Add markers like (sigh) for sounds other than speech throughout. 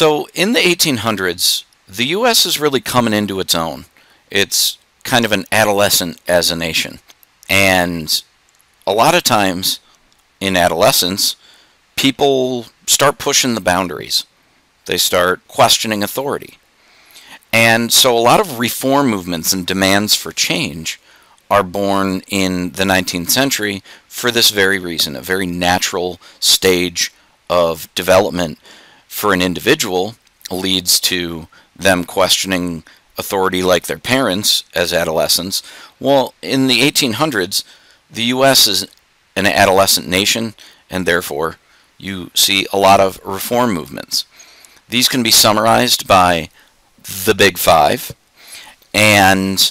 So in the 1800s, the U.S. is really coming into its own. It's kind of an adolescent as a nation. And a lot of times in adolescence, people start pushing the boundaries. They start questioning authority. And so a lot of reform movements and demands for change are born in the 19th century for this very reason, a very natural stage of development for an individual leads to them questioning authority like their parents as adolescents. Well, in the 1800s, the U.S. is an adolescent nation, and therefore you see a lot of reform movements. These can be summarized by the Big Five, and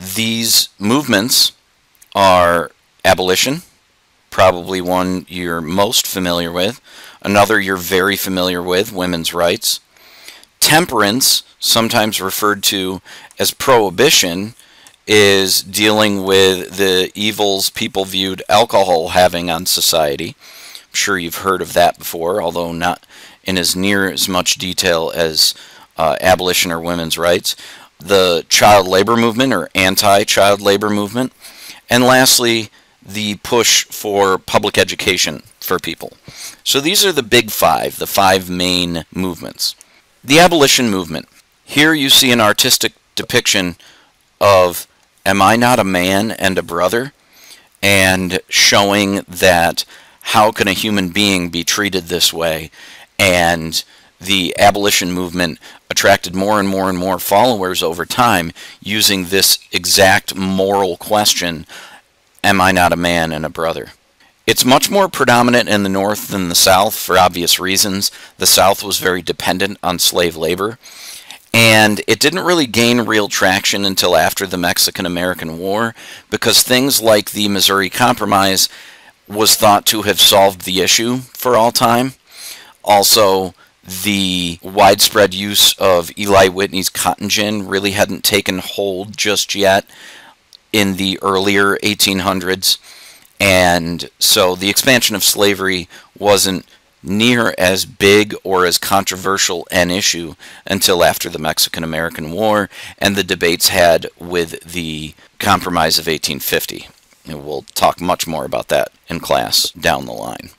these movements are abolition, probably one you're most familiar with, another you're very familiar with, women's rights, temperance, sometimes referred to as prohibition, is dealing with the evils people viewed alcohol having on society. I'm sure you've heard of that before, although not in as near as much detail as uh, abolition or women's rights. The child labor movement or anti-child labor movement. And lastly, the push for public education for people. So these are the big five, the five main movements. The abolition movement. Here you see an artistic depiction of Am I not a man and a brother? And showing that how can a human being be treated this way? And the abolition movement attracted more and more and more followers over time using this exact moral question Am I not a man and a brother? It's much more predominant in the North than the South for obvious reasons. The South was very dependent on slave labor, and it didn't really gain real traction until after the Mexican American War because things like the Missouri Compromise was thought to have solved the issue for all time. Also, the widespread use of Eli Whitney's cotton gin really hadn't taken hold just yet in the earlier 1800s. And so the expansion of slavery wasn't near as big or as controversial an issue until after the Mexican American War and the debates had with the Compromise of 1850. And we'll talk much more about that in class down the line.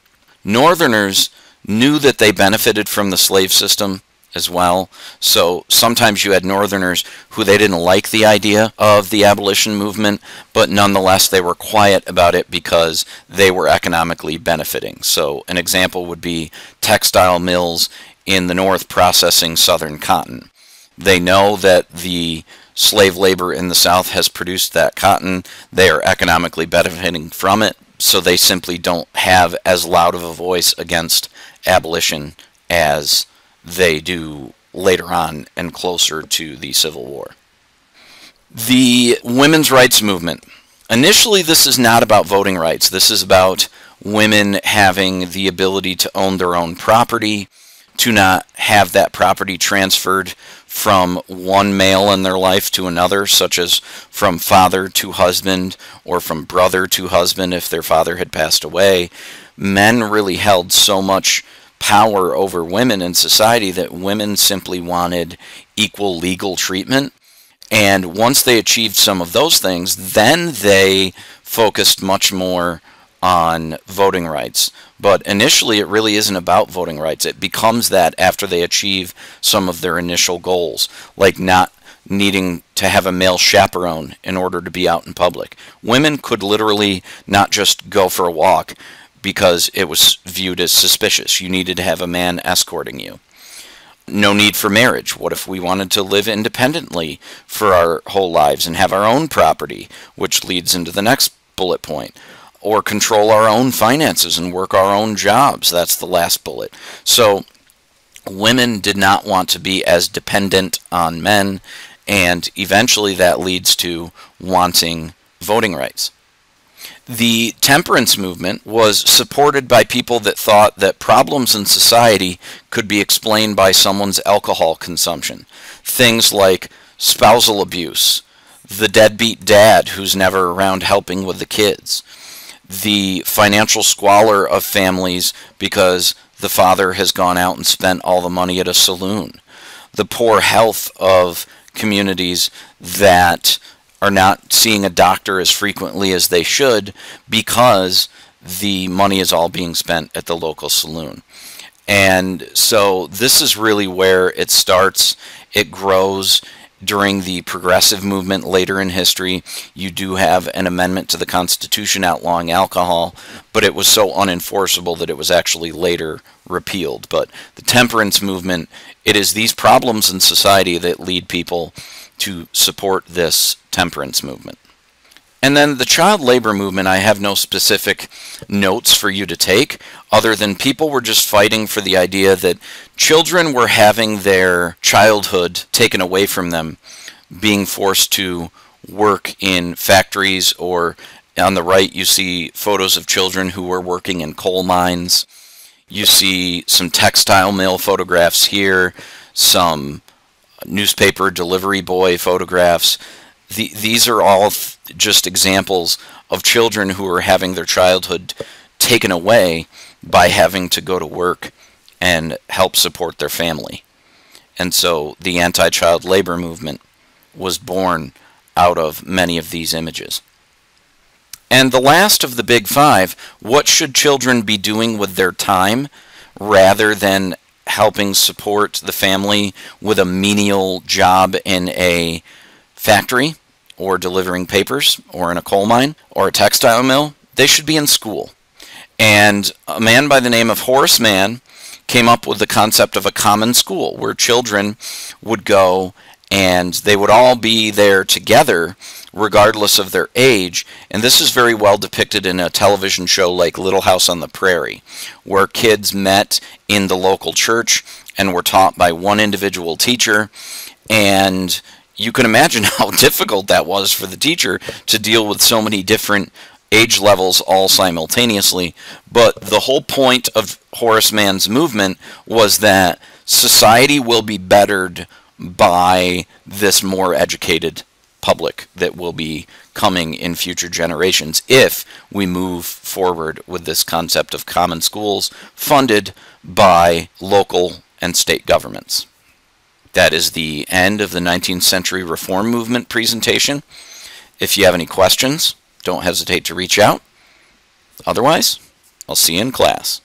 Northerners knew that they benefited from the slave system as well. So sometimes you had Northerners who they didn't like the idea of the abolition movement, but nonetheless they were quiet about it because they were economically benefiting. So an example would be textile mills in the North processing southern cotton. They know that the slave labor in the South has produced that cotton. They are economically benefiting from it, so they simply don't have as loud of a voice against abolition as they do later on and closer to the Civil War. The women's rights movement. Initially, this is not about voting rights. This is about women having the ability to own their own property, to not have that property transferred from one male in their life to another, such as from father to husband or from brother to husband if their father had passed away. Men really held so much power over women in society that women simply wanted equal legal treatment. And once they achieved some of those things, then they focused much more on voting rights. But initially, it really isn't about voting rights. It becomes that after they achieve some of their initial goals, like not needing to have a male chaperone in order to be out in public. Women could literally not just go for a walk because it was viewed as suspicious. You needed to have a man escorting you. No need for marriage. What if we wanted to live independently for our whole lives and have our own property, which leads into the next bullet point? Or control our own finances and work our own jobs. That's the last bullet. So, women did not want to be as dependent on men, and eventually that leads to wanting voting rights. The temperance movement was supported by people that thought that problems in society could be explained by someone's alcohol consumption. Things like spousal abuse, the deadbeat dad who's never around helping with the kids, the financial squalor of families because the father has gone out and spent all the money at a saloon. The poor health of communities that are not seeing a doctor as frequently as they should because the money is all being spent at the local saloon. And so this is really where it starts. It grows during the progressive movement later in history. You do have an amendment to the Constitution outlawing alcohol, but it was so unenforceable that it was actually later repealed. But the temperance movement, it is these problems in society that lead people to support this temperance movement. And then the child labor movement, I have no specific notes for you to take, other than people were just fighting for the idea that children were having their childhood taken away from them, being forced to work in factories, or on the right, you see photos of children who were working in coal mines. You see some textile mill photographs here, some newspaper delivery boy photographs the, these are all just examples of children who are having their childhood taken away by having to go to work and help support their family. And so the anti child labor movement was born out of many of these images. And the last of the big five what should children be doing with their time rather than helping support the family with a menial job in a factory? or delivering papers or in a coal mine or a textile mill, they should be in school. And a man by the name of Horace Mann came up with the concept of a common school where children would go and they would all be there together regardless of their age. And this is very well depicted in a television show like Little House on the Prairie, where kids met in the local church and were taught by one individual teacher. And you can imagine (laughs) how difficult that was for the teacher to deal with so many different age levels all simultaneously. But the whole point of Horace Mann's movement was that society will be bettered by this more educated public that will be coming in future generations if we move forward with this concept of common schools funded by local and state governments. That is the end of the 19th century reform movement presentation. If you have any questions, don't hesitate to reach out. Otherwise, I'll see you in class.